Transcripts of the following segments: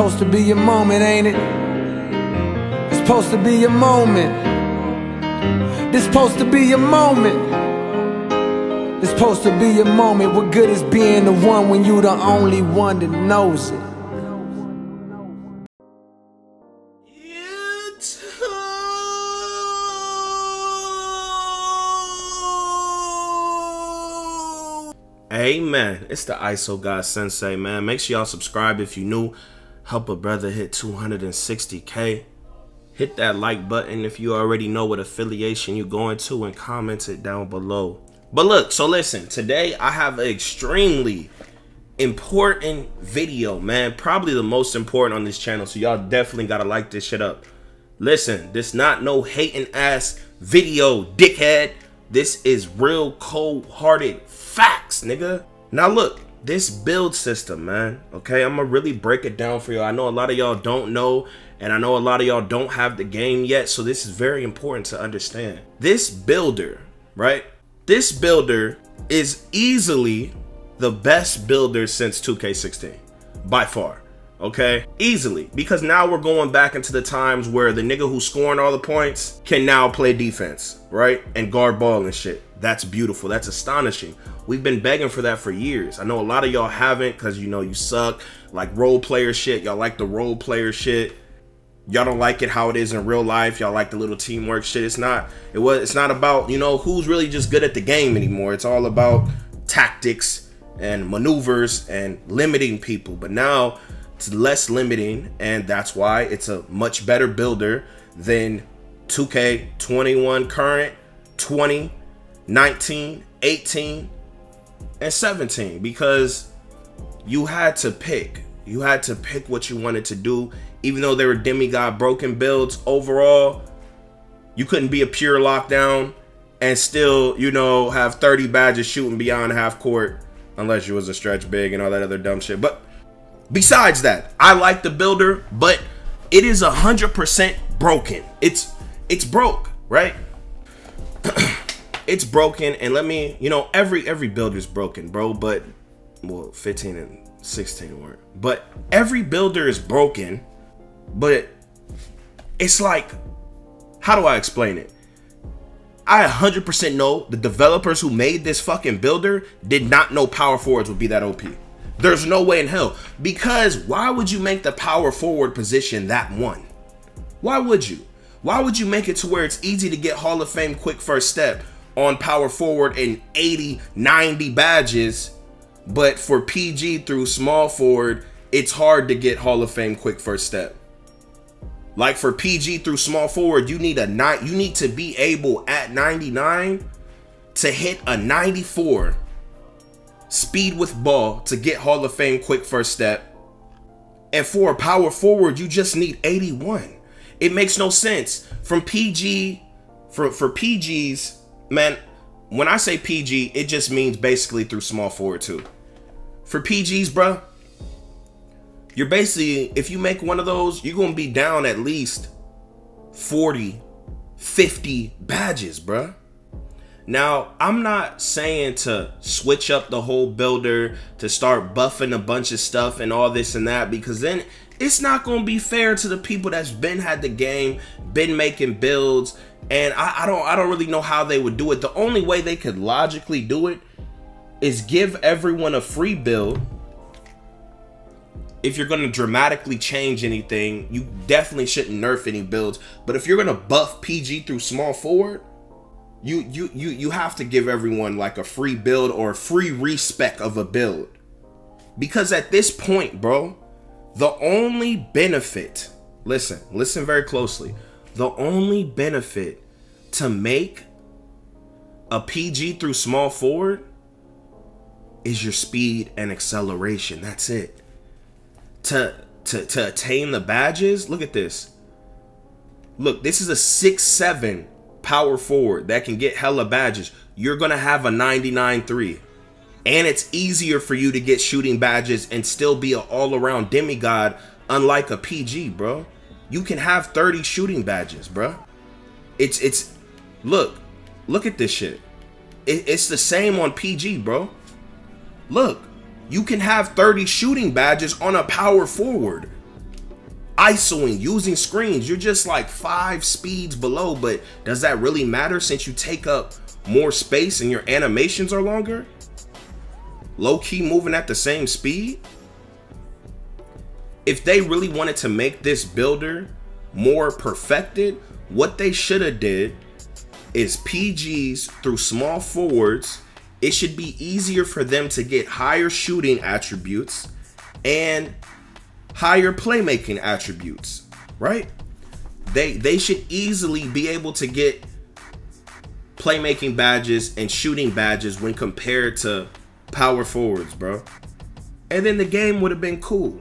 supposed to be your moment, ain't it? It's supposed to be your moment. This supposed to be your moment. It's supposed to be your moment. What good is being the one when you the only one that knows it? Amen. It's the ISO God Sensei, man. Make sure y'all subscribe if you new. Help a brother hit 260k. Hit that like button if you already know what affiliation you're going to and comment it down below. But look, so listen, today I have an extremely important video, man. Probably the most important on this channel. So y'all definitely gotta like this shit up. Listen, this not no hating ass video, dickhead. This is real cold-hearted facts, nigga. Now look, this build system, man, okay? I'm gonna really break it down for y'all. I know a lot of y'all don't know, and I know a lot of y'all don't have the game yet, so this is very important to understand. This builder, right? This builder is easily the best builder since 2K16, by far okay? Easily. Because now we're going back into the times where the nigga who's scoring all the points can now play defense, right? And guard ball and shit. That's beautiful. That's astonishing. We've been begging for that for years. I know a lot of y'all haven't because you know you suck. Like role player shit. Y'all like the role player shit. Y'all don't like it how it is in real life. Y'all like the little teamwork shit. It's not it was it's not about, you know, who's really just good at the game anymore. It's all about tactics and maneuvers and limiting people. But now it's less limiting, and that's why it's a much better builder than 2K21 current, 20, 19, 18, and 17 because you had to pick. You had to pick what you wanted to do. Even though they were demigod broken builds, overall, you couldn't be a pure lockdown and still, you know, have 30 badges shooting beyond half court unless you was a stretch big and all that other dumb shit. But Besides that, I like the builder, but it is a hundred percent broken. It's it's broke, right? it's broken, and let me, you know, every every builder's broken, bro. But well, 15 and 16 weren't. But every builder is broken, but it's like, how do I explain it? I 100% know the developers who made this fucking builder did not know power forwards would be that OP. There's no way in hell. Because why would you make the power forward position that one? Why would you? Why would you make it to where it's easy to get Hall of Fame quick first step on power forward and 80, 90 badges, but for PG through small forward, it's hard to get Hall of Fame quick first step. Like for PG through small forward, you need a night you need to be able at 99 to hit a 94 speed with ball to get Hall of Fame quick first step. And for a power forward, you just need 81. It makes no sense. From PG, for, for PGs, man, when I say PG, it just means basically through small forward too. For PGs, bruh, you're basically, if you make one of those, you're going to be down at least 40, 50 badges, bruh. Now, I'm not saying to switch up the whole builder, to start buffing a bunch of stuff and all this and that, because then it's not to be fair to the people that's been had the game, been making builds, and I, I don't I don't really know how they would do it. The only way they could logically do it is give everyone a free build. If you're to dramatically change anything, you definitely shouldn't nerf any builds. But if you're to buff PG through small forward, you you you you have to give everyone like a free build or a free respec of a build because at this point bro the only benefit listen listen very closely. The only benefit to make a pg through small forward is your speed and acceleration. That's it. To to to attain the badges look at this. Look this is a six seven power forward that can get hella badges, you're going to have a 99-3. And it's easier for you to get shooting badges and still be an all-around demigod unlike a PG, bro. You can have 30 shooting badges, bro. It's, it's, look, look at this shit. It, it's the same on PG, bro. Look, you can have 30 shooting badges on a power forward. ISOing, using screens. You're just like five speeds below, but does that really matter since you take up more space and your animations are longer? Low key moving at the same speed? If they really wanted to make this builder more perfected, what they should have did is PGs through small forwards. It should be easier for them to get higher shooting attributes and higher playmaking attributes, right? They they should easily be able to get playmaking badges and shooting badges when compared to power forwards, bro. And then the game would have been cool.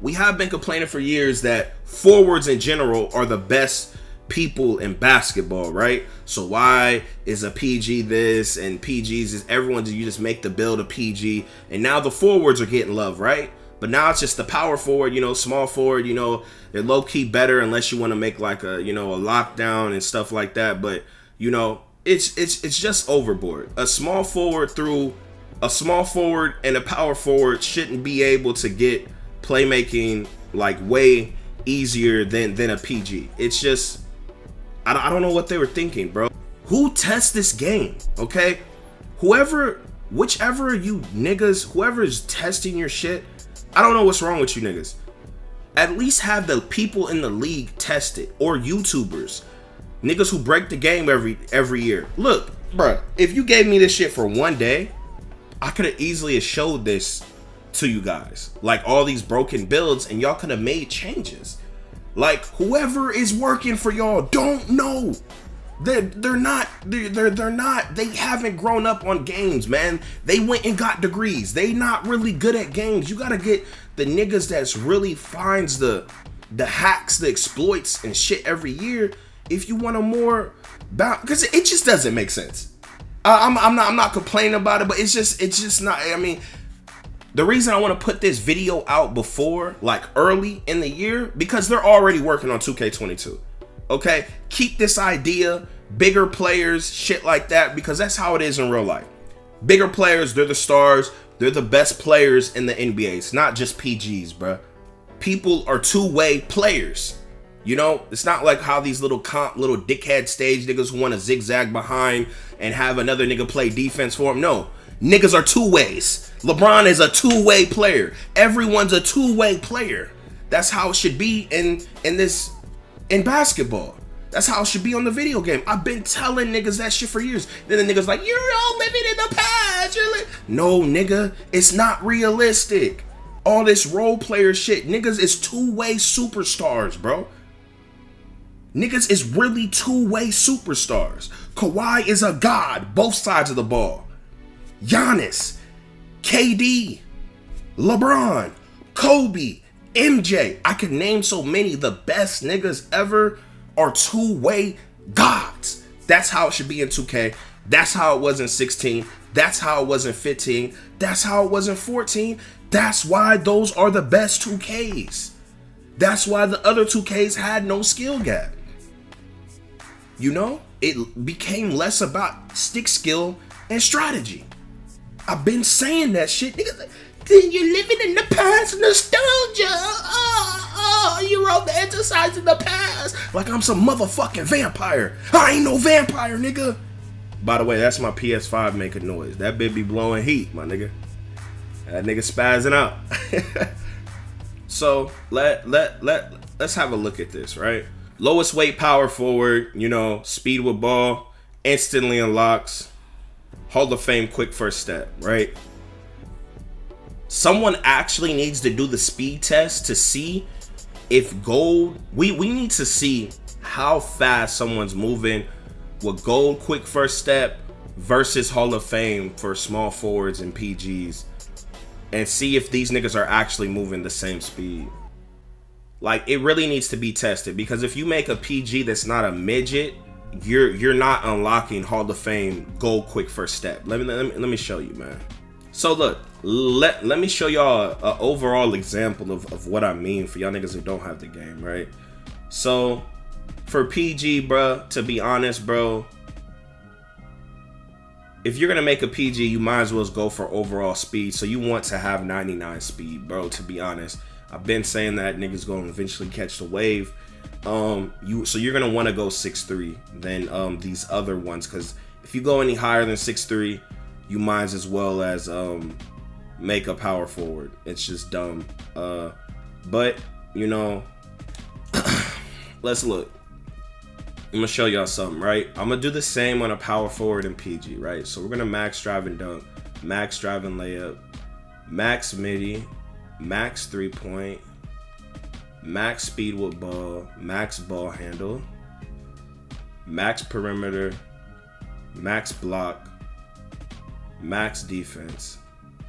We have been complaining for years that forwards in general are the best people in basketball, right? So why is a PG this and PGs is everyone you just make the build a PG and now the forwards are getting love, right? But now it's just the power forward, you know, small forward, you know, they're low key better unless you want to make like a, you know, a lockdown and stuff like that. But, you know, it's it's it's just overboard. A small forward through a small forward and a power forward shouldn't be able to get playmaking like way easier than than a PG. It's just I, I don't know what they were thinking, bro. Who tests this game? Okay, whoever, whichever you niggas, whoever is testing your shit, I don't know what's wrong with you niggas. At least have the people in the league test it or YouTubers, niggas who break the game every every year. Look, bro, if you gave me this shit for one day, I could have easily showed this to you guys, like all these broken builds, and y'all could have made changes. Like whoever is working for y'all don't know. They're, they're not they're, they're they're not they haven't grown up on games man. They went and got degrees. They not really good at games. You gotta get the niggas that's really finds the the hacks the exploits and shit every year. If you want a more because it just doesn't make sense I'm, I'm not i'm not complaining about it but it's just it's just not i mean the reason I want to put this video out before, like early in the year, because they're already working on 2K22. Okay? Keep this idea, bigger players, shit like that, because that's how it is in real life. Bigger players, they're the stars, they're the best players in the NBA. It's not just PGs, bruh. People are two-way players. You know, it's not like how these little comp, little dickhead stage niggas want to zigzag behind and have another nigga play defense for him. No, niggas are two ways. LeBron is a two-way player. Everyone's a two-way player. That's how it should be in in this in basketball. That's how it should be on the video game. I've been telling niggas that shit for years. Then the niggas like, you're all living in the past. You're li no, nigga, it's not realistic. All this role player shit, niggas is two-way superstars, bro. Niggas is really two-way superstars. Kawhi is a god, both sides of the ball. Giannis KD, LeBron, Kobe, MJ. I could name so many. The best niggas ever are two-way gods. That's how it should be in 2K. That's how it was in 16. That's how it was in 15. That's how it was in 14. That's why those are the best 2Ks. That's why the other 2Ks had no skill gap. You know, it became less about stick skill and strategy. I've been saying that shit. Niggas, then you're living in the past, nostalgia. Uh, uh, uh, oh, oh, you romanticizing the past like I'm some motherfucking vampire. I ain't no vampire, nigga. By the way, that's my PS5 making noise. That bitch be blowing heat, my nigga. That nigga spazzing out. so let let let let's have a look at this, right? Lowest weight power forward, you know, speed with ball, instantly unlocks Hall of Fame quick first step, right? Someone actually needs to do the speed test to see if gold we we need to see how fast someone's moving with gold quick first step versus Hall of Fame for small forwards and PGs and see if these niggas are actually moving the same speed. Like it really needs to be tested because if you make a PG that's not a midget you're you're not unlocking Hall of Fame gold quick first step. Let me let me, let me show you, man. So look, let let me show y'all an overall example of, of what I mean for y'all niggas who don't have the game, right? So for PG, bro, to be honest, bro, if you're gonna make a PG, you might as well go for overall speed. So you want to have 99 speed, bro. To be honest, I've been saying that niggas gonna eventually catch the wave. Um, you so you're gonna want to go six three than um these other ones because if you go any higher than six three, you might as well as um make a power forward. It's just dumb. Uh, but you know, let's look. I'm gonna show y'all something, right? I'm gonna do the same on a power forward and PG, right? So we're gonna max drive and dunk, max drive and layup, max midi, max three point, max speed with ball, max ball handle, max perimeter, max block, max defense,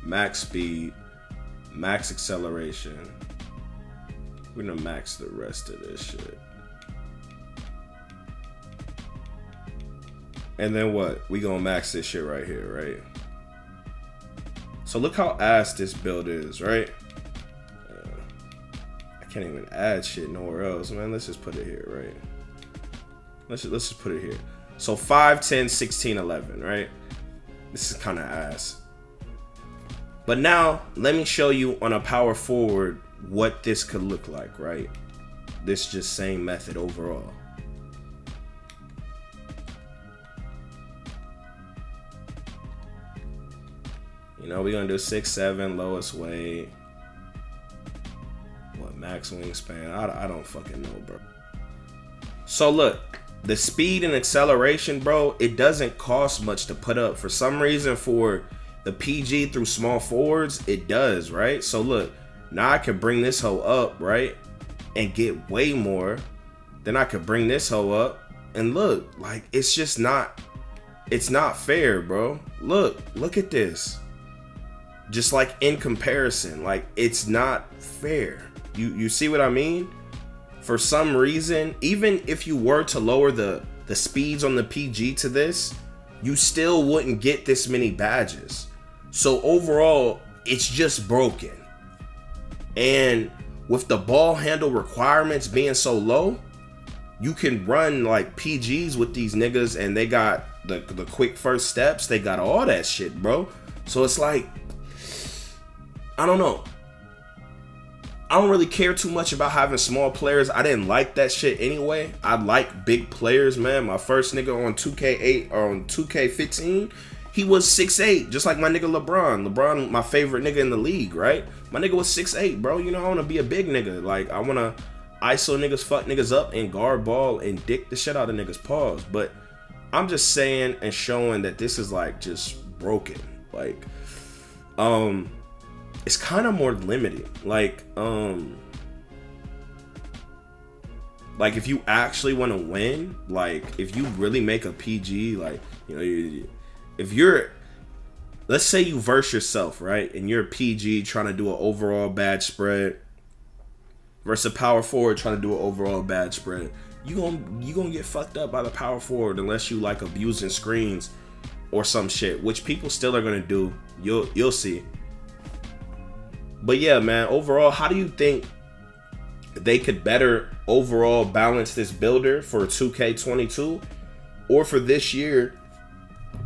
max speed, max acceleration. We're gonna max the rest of this shit. And then what? We gonna max this shit right here, right? So look how ass this build is, right? Can't even add shit nowhere else, man. Let's just put it here, right? Let's just, let's just put it here. So 5, 10, 16, 11, right? This is kind of ass. But now, let me show you on a power forward what this could look like, right? This just same method overall. You know, we're gonna do six seven lowest weight. Max wingspan? I, I don't fucking know, bro. So look, the speed and acceleration, bro, it doesn't cost much to put up. For some reason, for the PG through small forwards, it does, right? So look, now I can bring this hoe up, right? And get way more. Then I could bring this hoe up. And look, like it's just not it's not fair, bro. Look, look at this just like in comparison like it's not fair you you see what i mean? For some reason even if you were to lower the the speeds on the pg to this you still wouldn't get this many badges. So overall it's just broken. And with the ball handle requirements being so low you can run like pgs with these niggas and they got the the quick first steps. They got all that shit bro. So it's like I don't know. I don't really care too much about having small players. I didn't like that shit anyway. I like big players, man. My first nigga on 2K8 or on 2K15, he was 6'8, just like my nigga LeBron. LeBron, my favorite nigga in the league, right? My nigga was 6'8, bro. You know, I want to be a big nigga. Like, I want to ISO niggas, fuck niggas up, and guard ball and dick the shit out of niggas' paws. But I'm just saying and showing that this is like just broken. Like, um, it's kind of more limited. Like, um, like if you actually want to win, like if you really make a PG, like you know, you, if you're, let's say you verse yourself, right, and you're a PG trying to do an overall bad spread versus a power forward trying to do an overall bad spread, you gonna you gonna get fucked up by the power forward unless you like abusing screens or some shit, which people still are gonna do. You'll you'll see. But yeah, man, overall, how do you think they could better overall balance this builder for 2K22 or for this year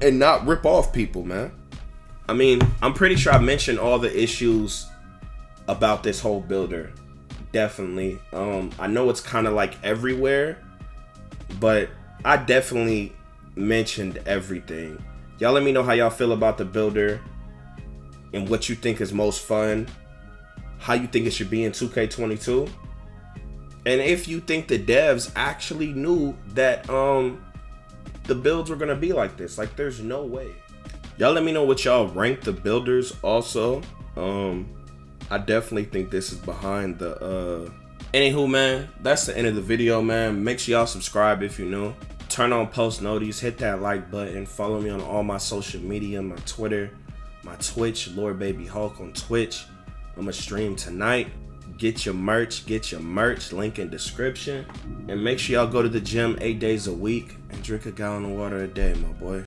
and not rip off people, man? I mean, I'm pretty sure I mentioned all the issues about this whole builder. Definitely. Um, I know it's kind of like everywhere, but I definitely mentioned everything. Y'all let me know how y'all feel about the builder and what you think is most fun how you think it should be in 2K22. And if you think the devs actually knew that um the builds were gonna be like this. Like there's no way. Y'all let me know what y'all rank the builders also. Um I definitely think this is behind the uh Anywho, man, that's the end of the video, man. Make sure y'all subscribe if you're new. Turn on post notice, hit that like button, follow me on all my social media, my Twitter, my Twitch, Lord Baby Hulk on Twitch. I'm gonna stream tonight. Get your merch, get your merch, link in description. And make sure y'all go to the gym eight days a week and drink a gallon of water a day, my boy.